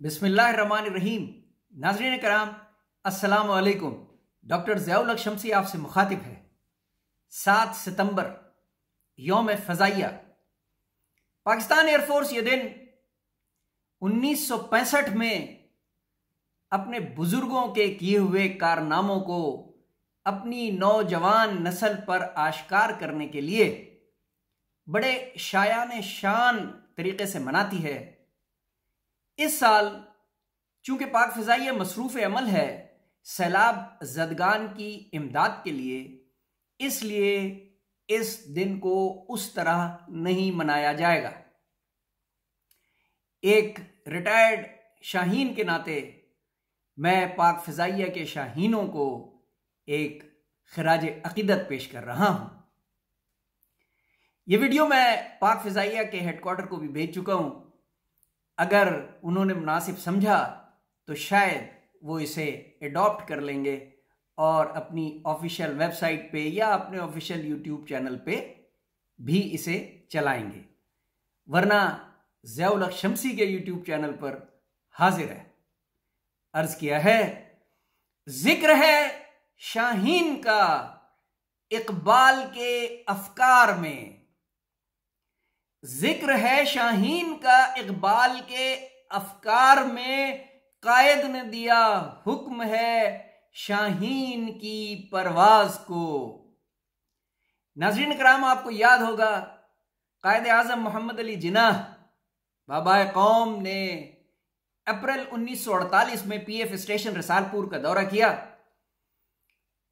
बिस्मिल्लाहिर्रहमानिर्रहीम। नाजरीन कराम अस्सलाम वालेकुम डॉक्टर जयाउल शमसी आपसे मुखातिब है। सात सितंबर, योम फ़जाइया। पाकिस्तान एयरफोर्स ये दिन 1965 में अपने बुज़ुर्गों के किए हुए कारनामों को अपनी नौजवान नस्ल पर आश्कार करने के लिए बड़े शायान शान तरीके से मनाती है। इस साल, चूँकि पाक फिजाइया मसरूफ़ अमल है, सैलाब जदगान की इमदाद के लिए, इसलिए इस दिन को उस तरह नहीं मनाया जाएगा। एक रिटायर्ड शाहीन के नाते, मैं पाक फिजाइया के शाहीनों को एक खराज अकीदत पेश कर रहा हूँ। यह वीडियो मैं पाक फिजाइया के हेडक्वार्टर को भी भेज चुका हूँ। अगर उन्होंने मुनासिब समझा तो शायद वो इसे एडॉप्ट कर लेंगे और अपनी ऑफिशियल वेबसाइट पे या अपने ऑफिशियल यूट्यूब चैनल पे भी इसे चलाएँगे। वरना जयाउल शमसी के यूट्यूब चैनल पर हाजिर है। अर्ज़ किया है, ज़िक्र है शाहीन का इकबाल के अफकार में। ज़िक्र है शाहीन का इकबाल के अफकार में, कायद ने दिया हुक्म है शाहीन की परवाज को। नाजरीन कराम, आपको याद होगा, कायद आज़म मोहम्मद अली जिना बाबा कौम ने अप्रैल 1948 में पीएफ स्टेशन रसालपुर का दौरा किया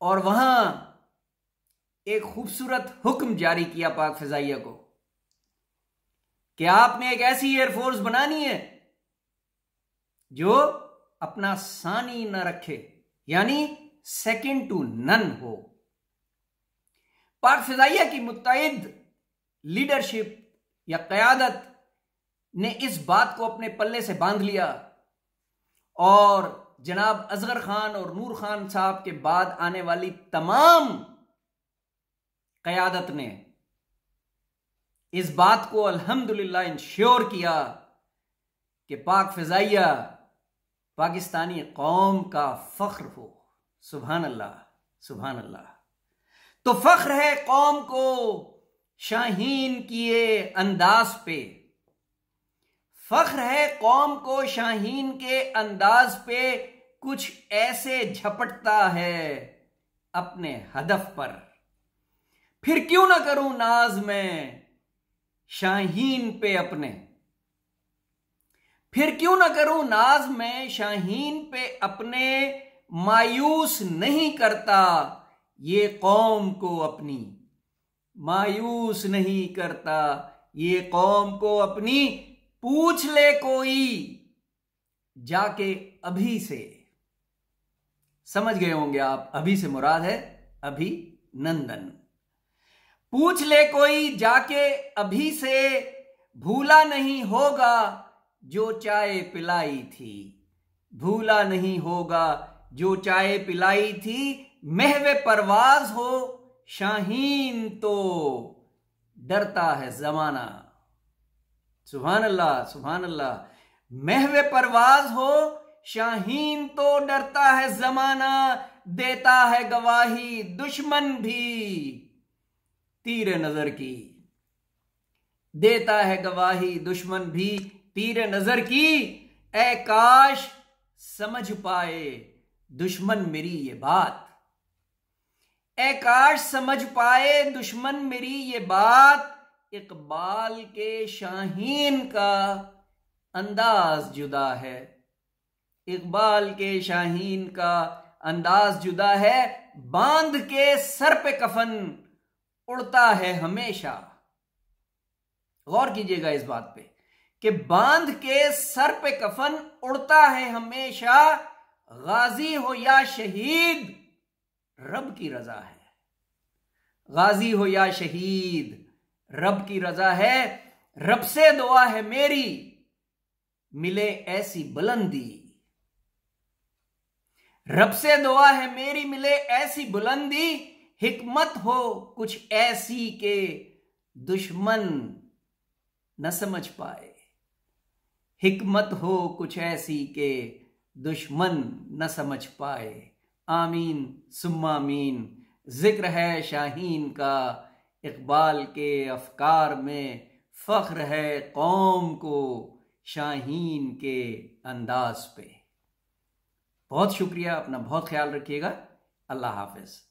और वहाँ एक खूबसूरत हुक्म जारी किया पाक फिजाइया को। कि आपने एक ऐसी एयरफोर्स बनानी है जो अपना सानी न रखे, यानी सेकंड टू नन हो। पाक फिजाइया की मुतद लीडरशिप या कयादत ने इस बात को अपने पल्ले से बाँध लिया। और जनाब असगर खान और नूर खान साहब के बाद आने वाली तमाम कयादत ने इस बात को अल्हम्दुलिल्लाह इंश्योर किया कि पाक फिजाइया, पाकिस्तानी कौम का फख्र हो। सुबहान अल्लाह सुबहान अल्लाह तो फख्र है कौम को शाहीन किए अंदाज पे। फख्र है कौम को शाहीन के अंदाज पे कुछ ऐसे झपटता है अपने हदफ पर। फिर क्यों ना करूँ नाज में? शाहीन पे अपने। फिर क्यों ना करूँ नाज में शाहीन पे अपने, मायूस नहीं करता ये कौम को अपनी। मायूस नहीं करता ये कौम को अपनी। पूछ ले कोई जाके अभी से। समझ गए होंगे आप, अभी से मुराद है, अभी नंदन। पूछ ले कोई जाके अभी से, भूला नहीं होगा जो चाय पिलाई थी। भूला नहीं होगा जो चाय पिलाई थी। महवे परवाज हो, शाहीन तो डरता है जमाना। सुबहान अल्लाह सुबहान अल्लाह महवे परवाज हो, शाहीन तो डरता है जमाना। देता है गवाही, दुश्मन भी। तीर नज़र की। देता है गवाही दुश्मन भी तीर नज़र की। ए काश समझ पाए दुश्मन मेरी ये बात। ए काश समझ पाए दुश्मन मेरी ये बात। इकबाल के शाहीन का अंदाज जुदा है। इकबाल के शाहीन का अंदाज जुदा है। बाँध के सर पे कफन उड़ता है हमेशा। गौर कीजिएगा इस बात पे कि बाँध के सर पे कफन उड़ता है हमेशा। गाजी हो या शहीद, रब की रजा है। गाजी हो या शहीद, रब की रजा है। रब से दुआ है मेरी, मिले ऐसी बुलंदी। रब से दुआ है मेरी, मिले ऐसी बुलंदी। हिकमत हो कुछ ऐसी के दुश्मन न समझ पाए। हिकमत हो कुछ ऐसी के दुश्मन न समझ पाए। आमीन सुम्मामीन ज़िक्र है शाहीन का इकबाल के अफकार में। फ़ख्र है कौम को शाहीन के अंदाज पे। बहुत शुक्रिया, अपना बहुत ख्याल रखिएगा। अल्लाह हाफिज़।